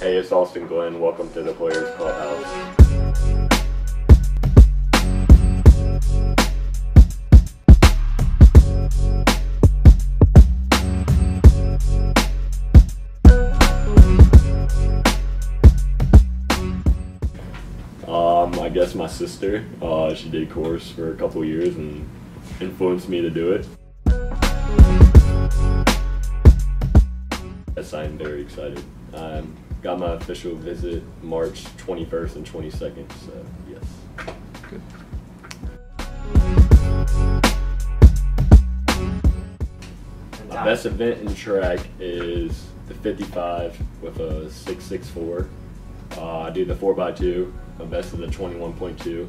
Hey, it's Austin Glenn. Welcome to the Players Clubhouse. Um, I guess my sister. Uh, she did course for a couple years and influenced me to do it. Yes, I'm very excited. Um, got my official visit March 21st and 22nd, so yes. My best event in track is the 55 with a 664. Uh, I do the 4x2. My best is the 21.2.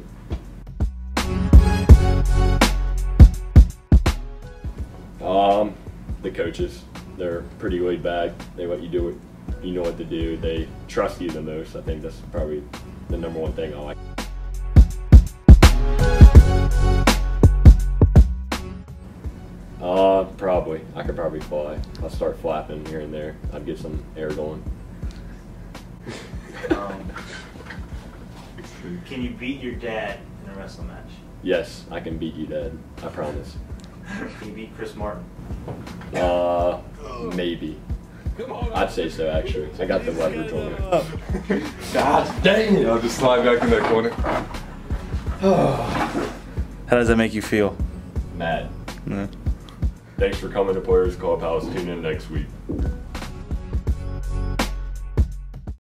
Um, the coaches, they're pretty laid back. They let you do what you know what to do. They trust you the most. I think that's probably the number one thing I like. Uh, probably. I could probably fly. I'll start flapping here and there. I'd get some air going. Um, can you beat your dad in a wrestling match? Yes, I can beat you, Dad. I promise. Can you beat Chris Martin? Uh, maybe. I'd say so, actually. I got the leverage on it. God dang it! I'll just slide back in that corner. How does that make you feel? Mad. Yeah. Thanks for coming to Players Clubhouse. Tune in next week.